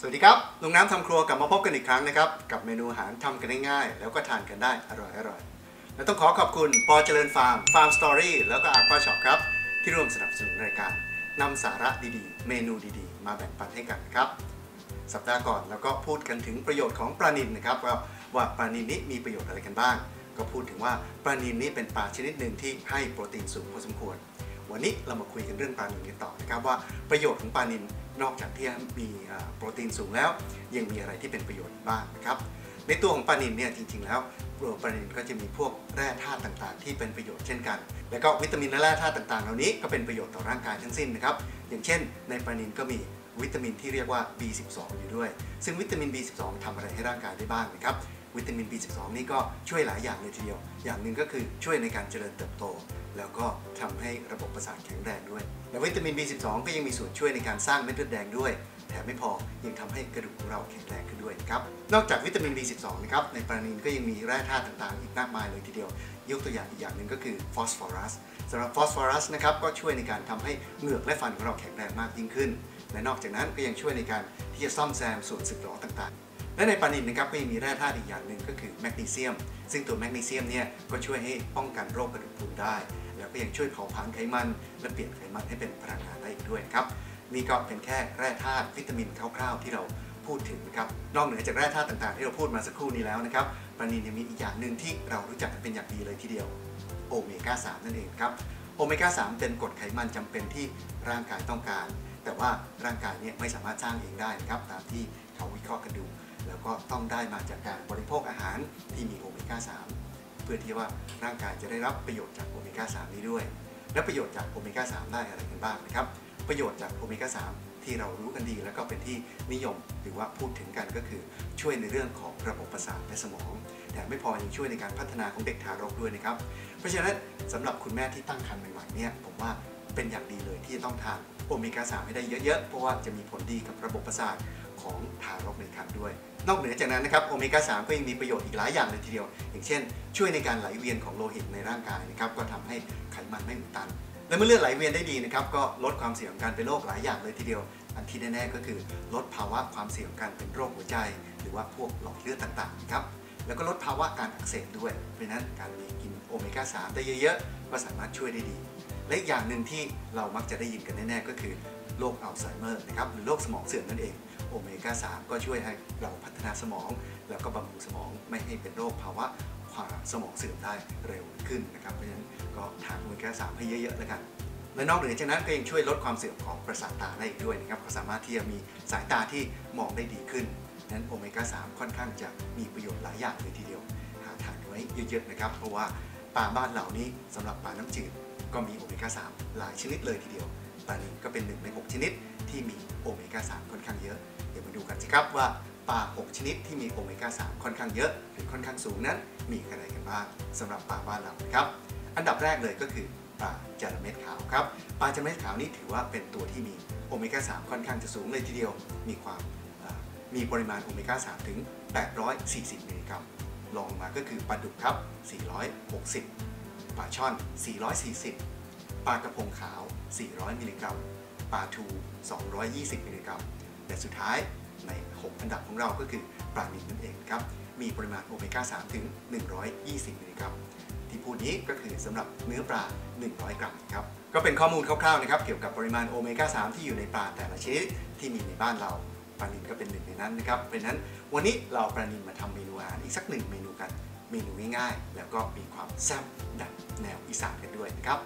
สวัสดีครับลุงน้ำทำครัวกลับมาพบกันอีกครั้งนะครับ กับเมนูอาหารทำกันง่ายๆ แล้วก็ทานกันได้อร่อยอร่อยและต้องขอขอบคุณป.เจริญฟาร์ม Farm Story แล้วก็ Aqua Shop ครับ ที่ร่วมสนับสนุนรายการนำสาระดีๆ เมนูดีๆ มาแบ่งปันให้กันครับ สัปดาห์ก่อนเราก็พูดกันถึงประโยชน์ของปลานิลนะครับว่าว่าปลานิลนี้มีประโยชน์อะไรกันบ้าง ก็พูดถึงว่าปลานิลนี้เป็นปลาชนิดหนึ่งที่ให้โปรตีนสูงพอสมควร วันนี้เรามาคุยกันเรื่องปลานิลกันต่อนะครับว่าประโยชน์ของปลานิลนอกจากที่มีโปรตีนสูงแล้ว ยังมีอะไรที่เป็นประโยชน์บ้างนะครับในตัวของปลานิลเนี่ยจริงๆแล้วตัวปลานิลก็จะมีพวกแร่ธาตุต่างๆ ที่เป็นประโยชน์เช่นกัน แล้วก็วิตามินและแร่ธาตุต่างๆ เหล่านี้ก็เป็นประโยชน์ต่อร่างกายทั้งสิ้นนะครับอย่างเช่น ในปลานิลก็มีวิตามินที่เรียกว่า B12 อยู่ด้วย ซึ่งวิตามิน B12 ทำอะไรให้ร่างกายได้บ้างนะครับ วิตามิน B12 นี่ก็ช่วยหลายอย่างเลยทีเดียว อย่างหนึ่งก็คือช่วยในการเจริญเติบโต แล้วก็ทำให้ระบบประสาทแข็งแรงด้วย และวิตามิน B12 ก็ยังมีส่วนช่วยในการสร้างเม็ดเลือดแดงด้วยแถมไม่พอยังทำให้กระดูกของเราแข็งแรงขึ้นด้วยครับ นอกจากวิตามิน B12 นะครับ ในปลานิลก็ยังมีแร่ธาตุต่างๆ อีกมากมายเลยทีเดียว ยกตัวอย่างอีกอย่างหนึ่งก็คือฟอสฟอรัสสำหรับฟอสฟอรัสนะครับก็ช่วยในการทำให้เหงือกและฟันของเราแข็งแรงมากยิ่งขึ้น และนอกจากนั้นก็ยังช่วยในการที่จะซ่อมแซมส่วนสึกหรอต่างๆ และในปลานิลนะครับก็ยังมีแร่ธาตุอีกอย่างหนึ่งก็คือแมกนีเซียม ซึ่งตัวแมกนีเซียมเนี่ยก็ช่วยให้ป้องกันโรคกระดูกพรุนได้ แล้วก็ยังช่วยเผาผลาญไขมัน และเปลี่ยนไขมันให้เป็นพลังงานได้อีกด้วยครับนี่ก็เป็นแค่แร่ธาตุวิตามินคร่าวๆ ที่เราพูดถึงนะครับนอกเหนือจากแร่ธาตุต่างๆ ที่เราพูดมาสักครู่นี้แล้วนะครับปลานิลยังมีอีกอย่างหนึ่งที่เรารู้จักกันเป็นอย่างดีเลยทีเดียวโอเมก้า3นั่นเองครับโอเมก้า3เป็นกรดไขมันจำเป็นที่ร่างกายต้องการ แต่ว่าร่างกายเนี่ยไม่สามารถสร้างเองได้นะครับตามที่เขาวิเคราะห์กันดู แล้วก็ต้องได้มาจากการบริโภคอาหารที่มีโอเมก้า 3 เพื่อที่ว่าร่างกายจะได้รับประโยชน์จากโอเมก้า 3 นี้ด้วย และประโยชน์จากโอเมก้า 3 ได้อะไรกันบ้างนะครับ ประโยชน์จากโอเมก้า 3 ที่เรารู้กันดี แล้วก็เป็นที่นิยมหรือว่าพูดถึงกันก็คือช่วยในเรื่องของระบบประสาทและสมอง แต่ไม่พอยังช่วยในการพัฒนาของเด็กทารกด้วยนะครับ เพราะฉะนั้นสำหรับคุณแม่ที่ตั้งครรภ์ใหม่ๆเนี่ยผมว่าเป็นอย่างดีเลยที่จะต้องทานโอเมก้า 3 ให้ได้เยอะๆ เพราะว่าจะมีผลดีกับระบบประสาทของทารกในครรภ์ด้วย นอกเหนือจากนั้นนะครับโอเมก้า3ก็ยังมีประโยชน์อีกหลายอย่างเลยทีเดียว อย่างเช่น ช่วยในการไหลเวียนของโลหิตในร่างกายนะครับก็ทำให้ไขมันไม่อุดตัน และเมื่อเลือดไหลเวียนได้ดีนะครับก็ลดความเสี่ยงของการเป็นโรคหลายอย่างเลยทีเดียว อันที่แน่ๆก็คือลดภาวะความเสี่ยงของการเป็นโรคหัวใจ หรือว่าพวกหลอดเลือดต่างๆนะครับแล้วก็ลดภาวะการอักเสบด้วย เพราะฉะนั้นการมีกินโอเมก้า3ได้เยอะๆ ก็สามารถช่วยได้ดี และอีกอย่างหนึ่งที่เรามักจะได้ยินกันแน่ๆ ก็คือโรคอัลไซเมอร์นะครับหรือโรคสมองเสื่อมนั่นเอง โอเมก้า 3 ก็ช่วยให้เราพัฒนาสมอง แล้วก็บำรุงสมองไม่ให้เป็นโรคภาวะความสมองเสื่อมได้เร็วขึ้นนะครับ เพราะฉะนั้นก็ทานโอเมก้า 3 ให้เยอะๆแล้วกันและนอกเหนือจากนั้นก็ยังช่วยลดความเสื่อมของประสาทตาได้อีกด้วยนะครับก็สามารถที่จะมีสายตาที่มองได้ดีขึ้นนั้นโอเมก้า 3 ค่อนข้างจะมีประโยชน์หลายอย่างเลยทีเดียว หาทานไว้เยอะๆนะครับ เพราะว่าปลาบ้านเหล่านี้สำหรับปลาน้ำจืดก็มีโอเมก้า 3 หลายชนิดเลยทีเดียว ปลานิลก็เป็นหนึ่งใน 6 ชนิดที่มีโอเมก้า3ค่อนข้างเยอะ เดี๋ยวมาดูกันสิครับว่าปลา 6 ชนิดที่มีโอเมก้า3ค่อนข้างเยอะ หรือค่อนข้างสูงนั้น มีอะไรกันบ้างสำหรับปลาบ้านเราครับ อันดับแรกเลยก็คือปลาจระเม็ดขาวครับปลาจระเม็ดขาวนี่ถือว่าเป็นตัวที่มีโอเมก้า3ค่อนข้างจะสูงเลยทีเดียว มีความมีปริมาณโอเมก้า3ถึง 840มิลลิกรัมรองมาก็คือปลาดุกครับ 460 ปลาช่อน 440 ปลากระพงขาว 400 มิลลิกรัมปลาทู 220 มิลลิกรัม และสุดท้ายใน 6 อันดับของเราก็คือปลานิลนั่นเองครับ มีปริมาณโอเมก้า 3 ถึง 120 มิลลิกรัม ที่พูดนี้ก็คือสำหรับเนื้อปลา 100 กรัมครับ ก็เป็นข้อมูลคร่าวๆนะครับ เกี่ยวกับปริมาณโอเมก้า 3 ที่อยู่ในปลาแต่ละชนิดที่มีในบ้านเราปลานิลก็เป็นหนึ่งในนั้นนะครับ เพราะนั้นวันนี้เราปลานิลมาทำเมนูอาหารอีกสักหนึ่งเมนูกัน เมนูง่ายๆ แล้วก็มีความแซ่บแบบแนวอีสานกันด้วยนะครับ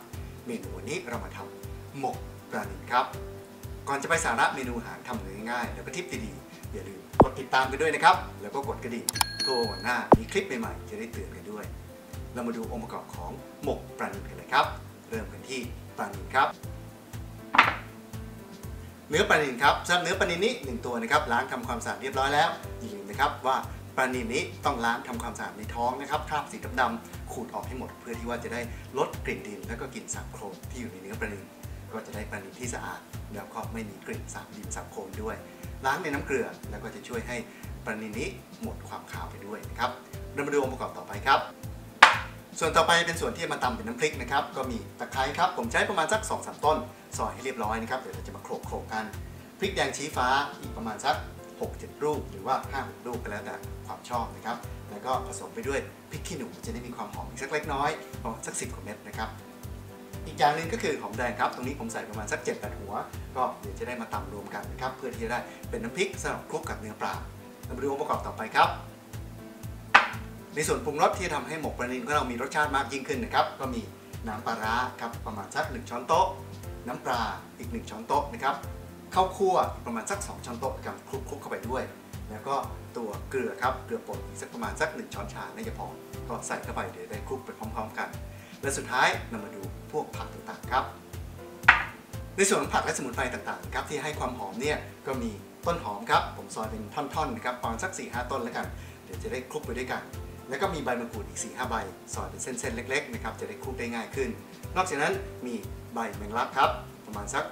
เมนูวันนี้เรามาทำ หมกปลานิลครับ ก่อนจะไปสาระเมนูอาหารทำง่ายๆ แล้วก็ทิปดีๆ อย่าลืมกดติดตามกันด้วยนะครับ แล้วก็กดกระดิ่งเพื่อวันหน้ามีคลิปใหม่ๆ จะได้เตือนกันด้วย เรามาดูองค์ประกอบของหมกปลานิลกันเลยครับ เริ่มกันที่ปลานิลครับ เนื้อปลานิลครับสำหรับเนื้อปลานิลนี้หนึ่งตัวนะครับล้างทำความสะอาดเรียบร้อยแล้วอย่าลืมนะครับว่าปลานิลนี้ต้องล้างทำความสะอาดในท้องนะครับคราบสีดำๆขูดออกให้หมด เพื่อที่ว่าจะได้ลดกลิ่นดิน และก็กลิ่นสาบโคลนที่อยู่ในเนื้อปลานิล ก็จะได้ปลานิลที่สะอาด แล้วก็ไม่มีกลิ่นสาบดินสาบโคลนด้วย ล้างในน้ำเกลือแล้วก็จะช่วยให้ปลานิลนี้หมดความคาวไปด้วยนะครับเรามาดูองค์ประกอบต่อไปครับ ส่วนต่อไปเป็นส่วนที่มาตำเป็นน้ำพริกนะครับ ก็มีตะไคร้ครับ ผมใช้ประมาณสัก2อสต้นซอยให้เรียบร้อยนะครับ เดี๋ยวเราจะมาโขลกโขลกกัน พริกแดงชี้ฟ้าอีกประมาณสัก6-7ลูกหรือว่า5-6ลูกก็แล้วแต่ความชอบนะครับ แล้วก็ผสมไปด้วยพริกขี้หนูจะได้มีความหอมอีกสักเล็กน้อยประมาณสัก 10กว่าเม็ดนะครับ อีกอย่างหนึ่งก็คือหอมแดงครับ ตรงนี้ผมใส่ประมาณสัก7-8หัว ก็เดี๋ยวจะได้มาตำรวมกันนะครับเพื่อที่จะได้เป็นน้ำพริกสำหรับคลุกกับเนื้อปลาเรามาดูองค์ประกอบต่อไปครับ ในส่วนปรุงรสที่ทำให้หมกปลานิลของเรามีรสชาติมากยิ่งขึ้นนะครับ ก็มีน้ำปลาร้าครับประมาณสัก1ช้อนโต๊ะ น้ำปลาอีก 1 ช้อนโต๊ะนะครับข้าวคั่วประมาณสัก 2 ช้อนโต๊ะกับคลุกคลุกเข้าไปด้วย แล้วก็ตัวเกลือครับเกลือป่นอีกสักประมาณสัก 1 ช้อนชาน่าจะพอก็ใส่เข้าไปเดี๋ยวได้คลุกไปพร้อม ๆ กัน และสุดท้ายนำมาดูพวกผักต่างๆครับ ในส่วนของผักและสมุนไพรต่างๆครับที่ให้ความหอมเนี่ยก็มีต้นหอมครับผมซอยเป็นท่อนๆนะครับประมาณสัก4-5ต้นแล้วกัน เดี๋ยวจะได้คลุกไปด้วยกัน แล้วก็มีใบมะกรูดอีก4-5ใบซอยเป็นเส้นๆเล็กๆนะครับจะได้คลุกได้ง่ายขึ้น นอกจากนั้นมีใบแมงลักครับประมาณสัก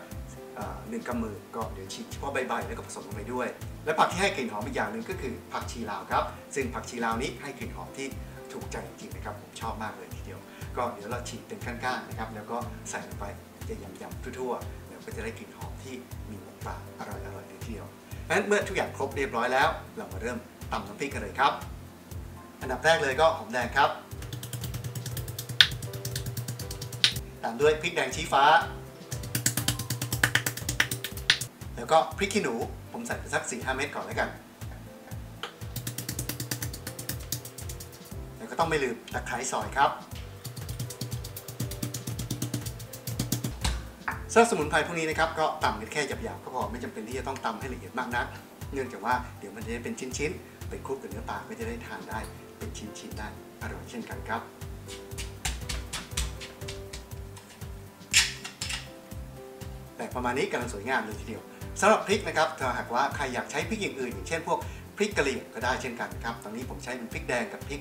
หนึ่งกำมือก็เดี๋ยวฉีกเฉพาะใบๆแล้วก็ผสมลงไปด้วย และผักที่ให้กลิ่นหอมอีกอย่างหนึ่งก็คือผักชีลาวครับ ซึ่งผักชีลาวนี้ให้กลิ่นหอมที่ ถูกใจจริงนะครับผมชอบมากเลยทีเดียว ก็เดี๋ยวเราฉีกเป็นก้านๆนะครับแล้วก็ใส่ลงไปจะยำๆทั่วๆแล้วก็จะได้กลิ่นหอมที่มีหมกปลาอร่อยๆเลยทีเดียวเพราะฉะนั้นเมื่อทุกอย่างครบเรียบร้อยแล้ว เรามาเริ่มตำน้ำพริกกันเลยครับ อันดับแรกเลยก็หอมแดงครับตามด้วยพริกแดงชี้ฟ้า แล้วก็พริกขี้หนูผมใส่ไปสัก4-5เม็ดก่อนแล้วกัน ต้องไม่ลืมตะไคร้ซอยครับสำหรับสมุนไพรพวกนี้นะครับก็ตำกันแค่หยาบๆก็พอไม่จำเป็นที่จะต้องตำให้ละเอียดมากนัก เนื่องจากว่าเดี๋ยวมันจะได้เป็นชิ้นๆไปคลุกกับเนื้อปลาก็จะได้ทานได้เป็นชิ้นๆได้อร่อยเช่นกันครับแต่ประมาณนี้กำลังสวยงามเลยทีเดียวสำหรับพริกนะครับถ้าหากว่าใครอยากใช้พริกอย่างอื่นอย่างเช่นพวกพริกกะเหรี่ยงก็ได้เช่นกันครับตอนนี้ผมใช้เป็นพริกแดงกับพริก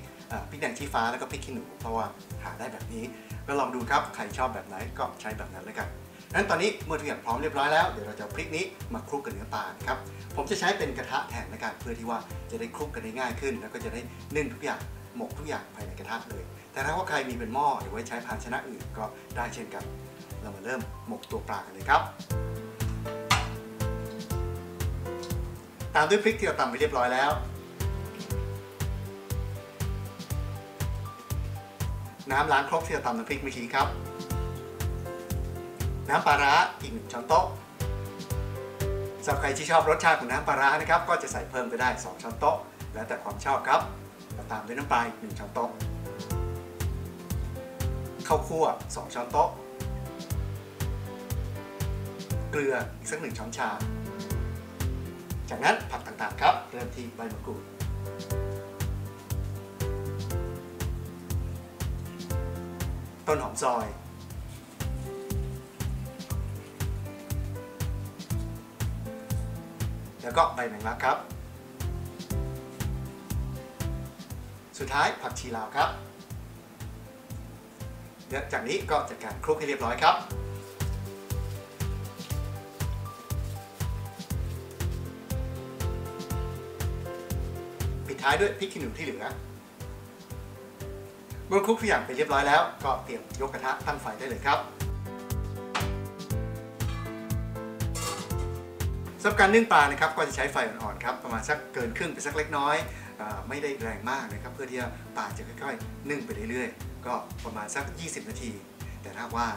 พริกแดงชี้ฟ้าแล้วก็พริกขี้หนู เพราะว่าหาได้แบบนี้ก็ลองดูครับใครชอบแบบไหนก็ใช้แบบนั้นเลยกันนั้นตอนนี้เมื่อทุกอย่างพร้อมเรียบร้อยแล้วเดี๋ยวเราจะพริกนี้มาคลุกกับเนื้อปลาครับผมจะใช้เป็นกระทะแทนในการเพื่อที่ว่าจะได้คลุกกันได้ง่ายขึ้น แล้วก็จะได้นึ่งทุกอย่างหมกทุกอย่างภายในกระทะเลย แต่ถ้าว่าใครมีเป็นหม้อหรือว่าใช้ภาชนะอื่นก็ได้เช่นกัน เรามาเริ่มหมกตัวปลากันเลยครับ ตามด้วยพริกที่เราตำไปเรียบร้อยแล้ว น้ำล้างครกที่เราตำน้ำพริกเมื่อกี้ครับ น้ำปลาร้าอีกหนึ่งช้อนโต๊ะสำหรับใครที่ชอบรสชาติของน้ำปลาร้านะครับ ก็จะใส่เพิ่มไปได้ 2 ช้อนโต๊ะ แล้วแต่ความชอบครับแล้วตามด้วยน้ำปลาอีกหนึ่งช้อนโต๊ะข้าวคั่ว 2 ช้อนโต๊ะ เกลืออีกสักหนึ่งช้อนชา จากนั้นผักต่างๆครับ เริ่มที่ใบมะกรูด ต้นหอมซอย แล้วก็ใบแมงลักครับ สุดท้ายผักชีลาวครับเดี๋ยวจากนี้ก็จัดการคลุกให้เรียบร้อยครับ ปิดท้ายด้วยพริกขี้หนูที่เหลือ เมื่อคลุกทุกอย่างไปเรียบร้อยแล้ว ก็เตรียมยกกระทะตั้งไฟได้เลยครับสำหรับการนึ่งปลานะครับก็จะใช้ไฟอ่อนๆครับประมาณสักเกินครึ่งไปสักเล็กน้อยอไม่ได้แรงมากนะครับเพื่อที่จะปลาจะค่อยๆ นึ่งไปเรื่อยๆ ก็ประมาณสัก 20 นาที แต่ถ้าว่า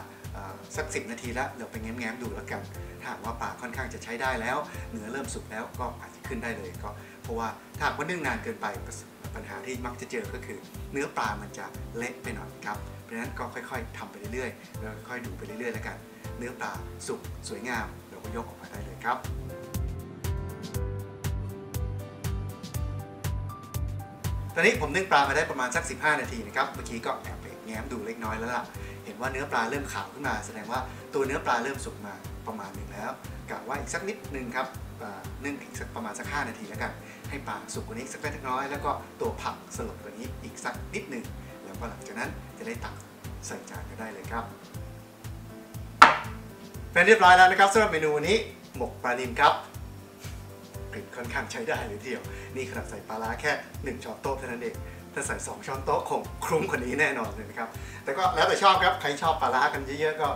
สัก 10 นาทีแล้วเราไปแง้มๆดูแล้วกันถ้าหากว่าปลาค่อนข้างจะใช้ได้แล้วเนื้อเริ่มสุกแล้วก็อาจจะขึ้นได้เลยก็ ราะว่าถ้าหากว่านึ่งนานเกินไปปัญหาที่มักจะเจอก็คือ เนื้อปลามันจะเละไปหน่อยครับเพราะฉะนั้นก็ค่อยๆทำไปเรื่อยๆแล้วค่อยๆดูไปเรื่อยๆแล้วกัน เนื้อปลาสุกสวยงามเราก็ยกออกมาได้เลยครับตอนนี้ผมนึ่งปลามาได้ประมาณสัก 15 นาทีนะครับ เมื่อกี้ก็แอบไปแง้มดูเล็กน้อยแล้วล่ะ เห็นว่าเนื้อปลาเริ่มขาวขึ้นมา แสดงว่าตัวเนื้อปลาเริ่มสุกมาประมาณหนึ่งแล้วกะว่าอีกสักนิดนึงครับนึ่งอีกสักประมาณสัก 5 นาทีแล้วกัน ให้ปลาสุกกว่านี้สักเล็กน้อย แล้วก็ตัวผักสลดกว่านี้อีกสักนิดหนึ่งแล้วก็หลังจากนั้นจะได้ตักใส่จานก็ได้เลยครับ เป็นเรียบร้อยแล้วนะครับสำหรับเมนูวันนี้หมกปลานิลครับกลิ่นค่อนข้างใช้ได้เลยทีเดียว นี่ขนาดใส่ปลาร้าแค่ 1 ช้อนโต๊ะเท่านั้นเองถ้าใส่ 2 ช้อนโต๊ะคงคลุ้มกว่านี้แน่นอนเลยนะครับ แต่ก็แล้วแต่ชอบครับ ใครชอบปลาร้ากันเยอะๆก็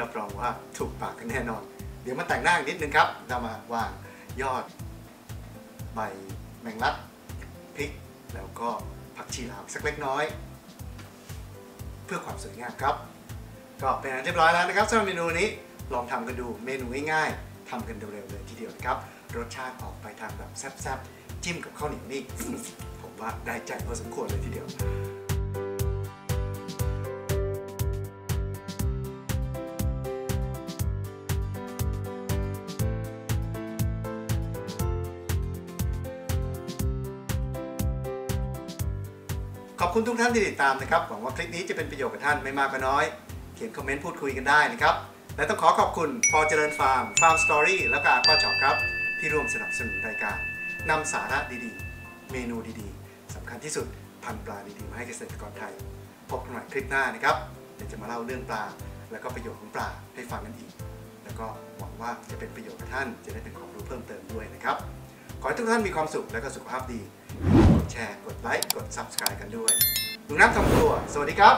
รับรองว่าถูกปากกันแน่นอน เดี๋ยวมาแต่งหน้าอีกนิดนึงครับเรามาวางยอด ใบแมงลักพริก แล้วก็ผักชีลาวสักเล็กน้อย เพื่อความสวยงามครับ ก็เป็นอันเรียบร้อยแล้วนะครับสำหรับเมนูนี้ลองทำกันดูเมนูง่ายๆทำกันเร็วๆเลยทีเดียวนะครับรสชาติออกไปทางแบบแซ่บๆจิ้มกับข้าวเหนียวนี่ผมว่าได้ใจพอสมควรเลยทีเดียว ขอบคุณทุกท่านที่ติดตามนะครับ หวังว่าคลิปนี้จะเป็นประโยชน์กับท่านไม่มากก็น้อย เขียนคอมเมนต์พูดคุยกันได้นะครับ และต้องขอขอบคุณป.เจริญฟาร์ม Farm Story แล้วก็ Aqua Shop ครับ ที่ร่วมสนับสนุนรายการนำสาระดีๆ เมนูดีๆสำคัญที่สุดพันธุ์ปลาดีๆมาให้เกษตรกรไทย พบกันใหม่คลิปหน้านะครับเดี๋ยวจะมาเล่าเรื่องปลา แล้วก็ประโยชน์ของปลาให้ฟังกันอีก แล้วก็หวังว่าจะเป็นประโยชน์กับท่าน จะได้เป็นความรู้เพิ่มเติมด้วยนะครับ ขอให้ทุกท่านมีความสุขและก็สุขภาพดี กดแชร์ กดไลค์ กด Subscribe กันด้วยลุงน้ำทำครัว สวัสดีครับ